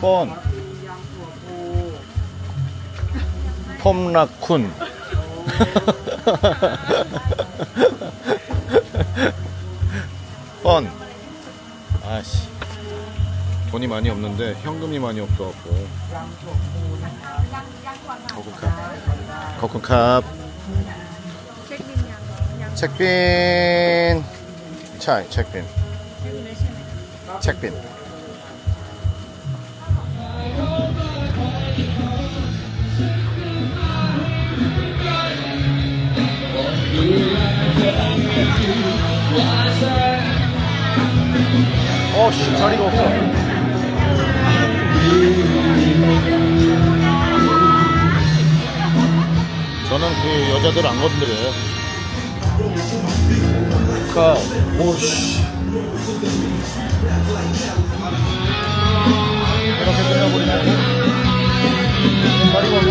뻔 펌라쿤. 뻔 아씨. 돈이 많이 없는데 현금이 많이 없어갖고. 거쿤캅 거쿤캅 책빈. 차이 책빈. 책빈. 어씨 자리가 없어. 저는 그 여자들 안 건드려요. 가, 오씨. 이렇게 끝나버리네. 자리가 없는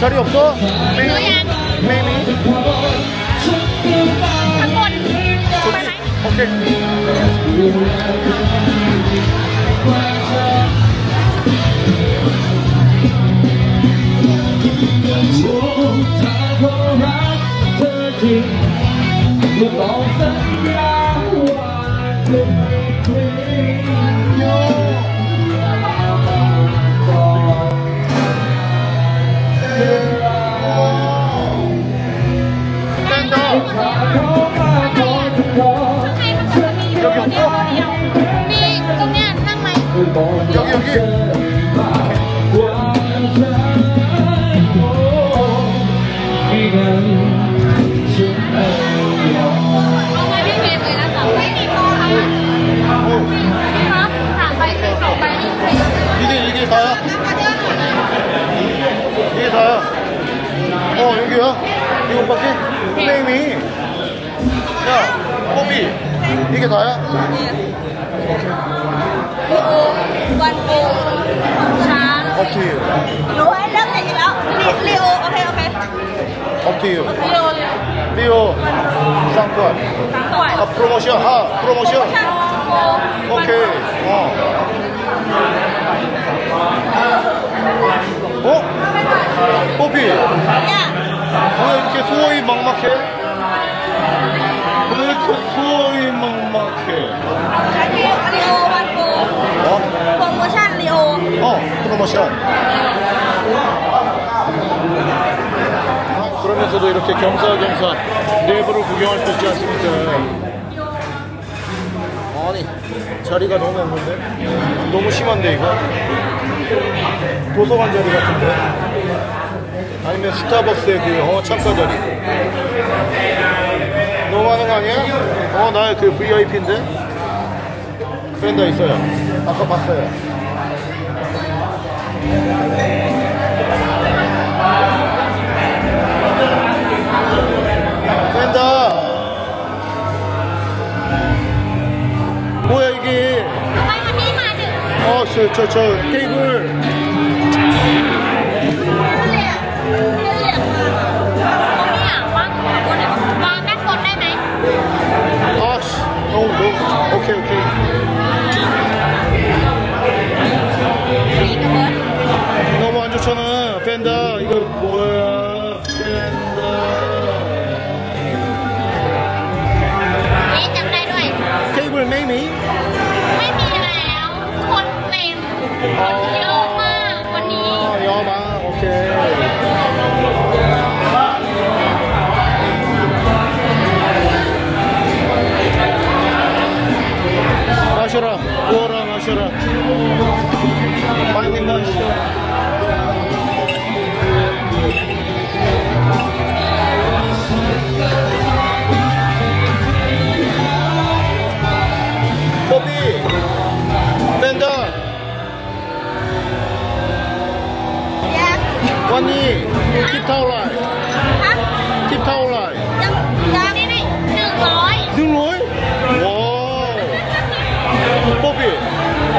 저리 없어? 미미 미미 한번 오케이 못하고 막 터진 무거운 라 형님 야 호비 이게 다야? 네 관고 Up to you You have love này đó Leo ok ok Up to you Leo Leo 3tuổi 3tuổi 아, 프로모션 하 프로모션 오케이 어 어? 뽀피 야 뭐야 이렇게 수호이 막막해? 소리 막막해. 리오 받고. 어? 프로모션 리오. 어, 프로모션. 그러면서도 이렇게 겸사겸사 내부를 구경할 수 있지 않습니까? 아니 자리가 너무 없는데? 너무 심한데 이거? 도서관 자리 같은데? 아니면 스타벅스의 그 어, 창가 자리 너무하는 거 아니야? 어, 나 그 VIP인데? 프렌다 있어요. 아까 봤어요. 프렌다! 뭐야, 이게? 어, 저, 저, 저, 테이블. 너무, 너 마셔라 구워라 마셔라 많이 된다 Keep t o w l line. Keep towel line.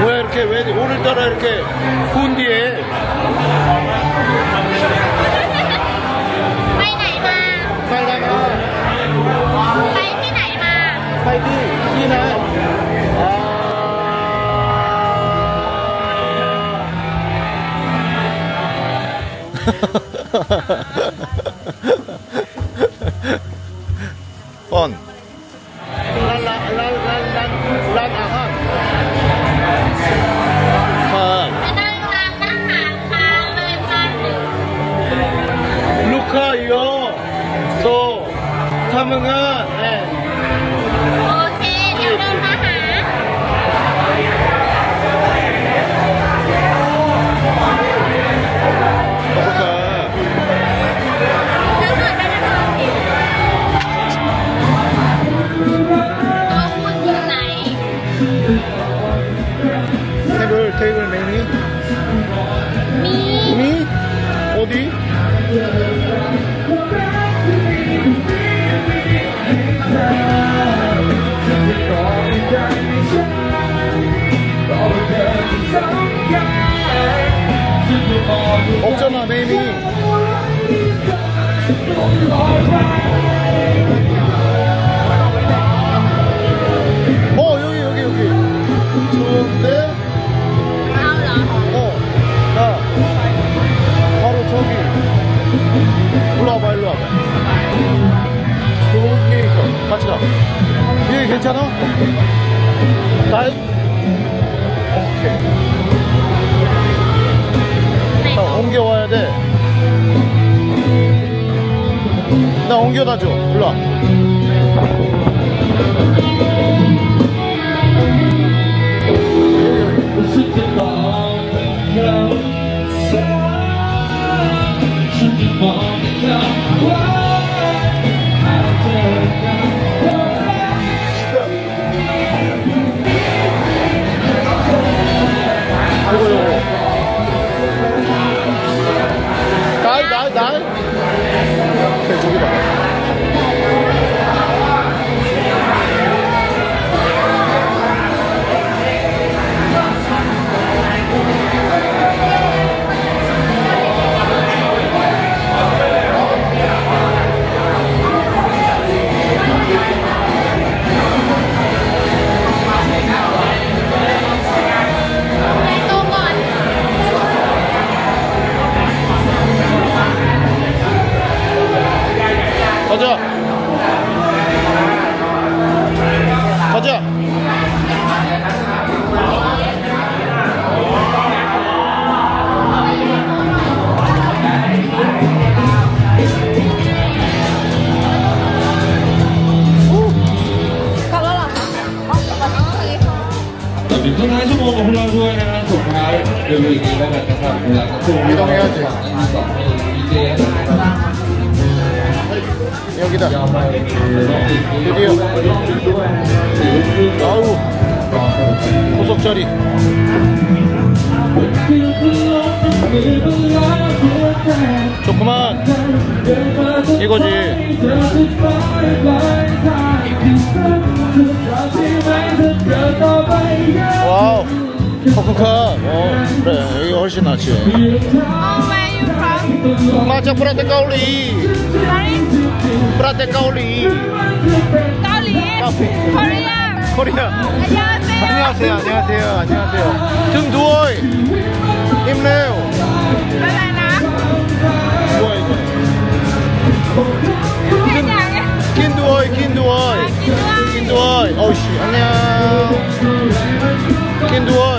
뭐야 이렇게 왜 오늘따라 이렇게 후운 뒤에 Ha ha ha. Amen. 있잖아 네이밍 어 여기 여기 여기. 좋은데? 어나 바로 저기. 올라와봐 일로 와봐. 좋은 게 있어 같이 가. 이게 괜찮아? 다 나 옮겨다 줘. 일로 와. 여기다. 드디어. 아우. 고속자리. 좋구만. 이거지. 와우. 북한 어 그래. 여기 훨씬 낫지. oh, where you from? 맞아 프라테 까올리. Sorry? 브라테 까올리 까올리? 카페 코리아. 코리아. 안녕하세요. 안녕하세요 안녕하세요 안녕하세요. 좀 누워 힘내요. 라라라 누워 이거 긴두어이. 긴두어이 긴두어이. 어우씨 안녕. 긴두어이.